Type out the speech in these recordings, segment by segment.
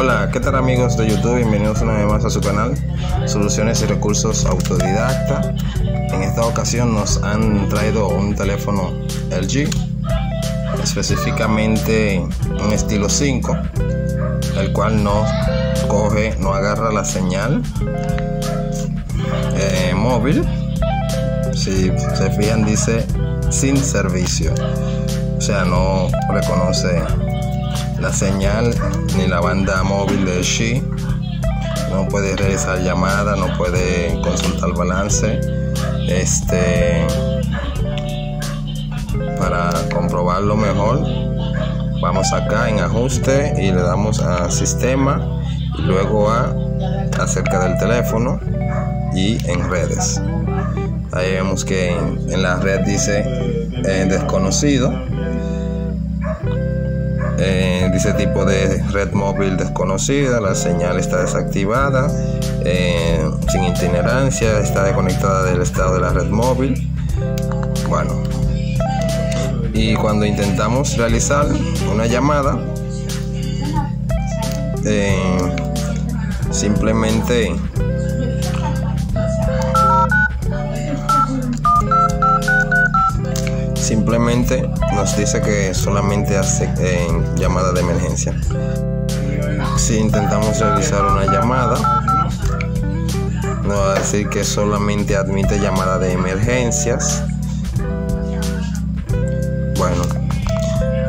Hola, ¿qué tal amigos de YouTube? Bienvenidos una vez más a su canal Soluciones y Recursos Autodidacta. En esta ocasión nos han traído un teléfono LG, específicamente un estilo 5, el cual no coge, no agarra la señal eh, móvil. Si se fijan dice sin servicio, o sea, no reconoce la señal ni la banda móvil de Xi. No puede realizar llamada, no puede consultar balance. Este para comprobarlo mejor, vamos acá en ajuste y le damos a sistema y luego a acerca del teléfono y en redes. Ahí vemos que en, la red dice eh, desconocido eh, dice tipo de red móvil desconocida, la señal está desactivada, eh, sin itinerancia, está desconectada del estado de la red móvil. Bueno, y cuando intentamos realizar una llamada, eh, simplemente nos dice que solamente hace en llamada de emergencia. Si intentamos realizar una llamada, nos va a decir que solamente admite llamada de emergencias. Bueno,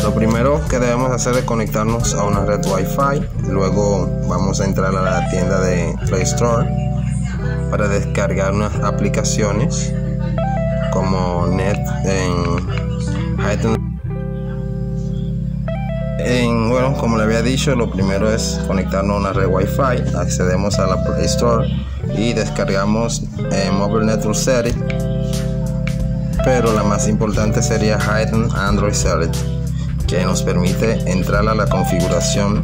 lo primero que debemos hacer es conectarnos a una red Wi-Fi. Luego vamos a entrar a la tienda de Play Store para descargar unas aplicaciones como Net en en, bueno, como le había dicho, lo primero es conectarnos a una red Wi-Fi, accedemos a la Play Store y descargamos eh, Mobile Network Series, pero la más importante sería Hidden Android Select, que nos permite entrar a la configuración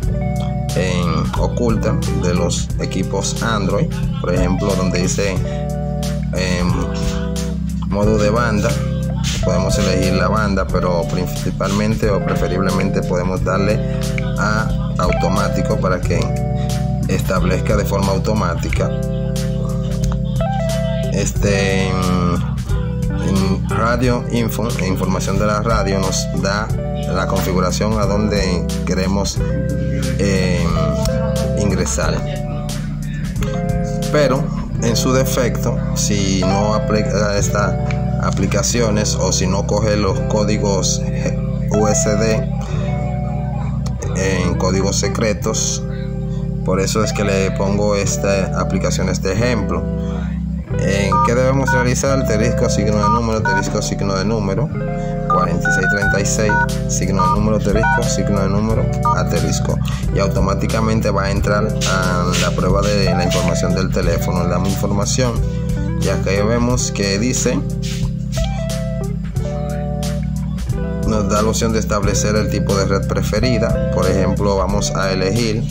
en oculta de los equipos Android, por ejemplo, donde dice em, modo de banda podemos elegir la banda, pero principalmente o preferiblemente podemos darle a automático para que establezca de forma automática. Este radio info, información de la radio nos da la configuración a donde queremos em, ingresar. Pero en su defecto, si no aplica esta aplicaciones o si no coge los códigos USD en códigos secretos por eso es que le pongo esta aplicación este ejemplo. En qué debemos realizar asterisco signo de número asterisco signo de número. 4636 signo de número asterisco signo de número asterisco. Y automáticamente va a entrar a la prueba de la información del teléfono le damos información. Y acá vemos que dice da la opción de establecer el tipo de red preferida. Por ejemplo, vamos a elegir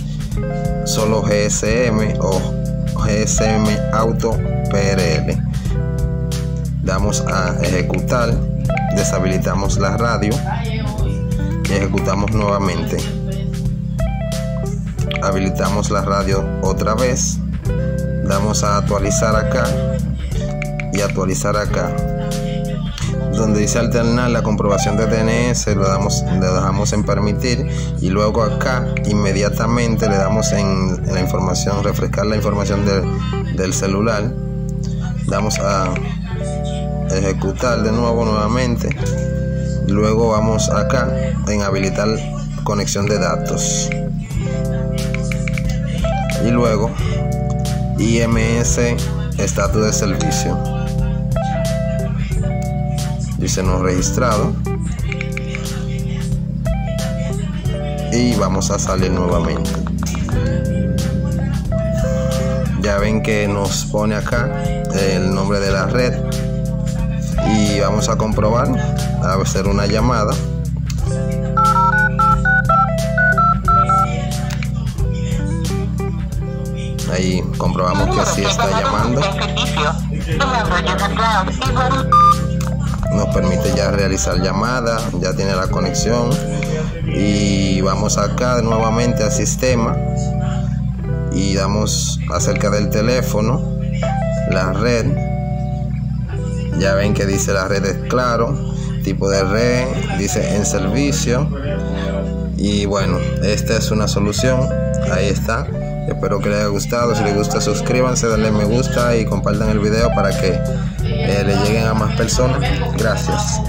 solo GSM o GSM Auto PRL. Damos a ejecutar, deshabilitamos la radio y ejecutamos nuevamente. Habilitamos la radio otra vez. Damos a actualizar acá y actualizar acá donde dice alternar la comprobación de DNS, lo damos, le dejamos en permitir y luego acá inmediatamente le damos en, la información, refrescar la información del celular, damos a ejecutar de nuevo nuevamente, luego vamos acá en habilitar conexión de datos. Y luego IMS estatus de servicio dice no registrado. Y vamos a salir nuevamente. Ya ven que nos pone acá el nombre de la red. Y vamos a comprobar a hacer una llamada. Ahí comprobamos que así está llamando nos permite ya realizar llamadas, ya tiene la conexión y vamos acá nuevamente al sistema y damos acerca del teléfono, la red. Ya ven que dice la red es claro, tipo de red, dice en servicio. Y bueno, esta es una solución. Ahí está. Espero que les haya gustado. Si les gusta, suscríbanse, denle me gusta y compartan el video para que eh, le lleguen a más personas. Gracias.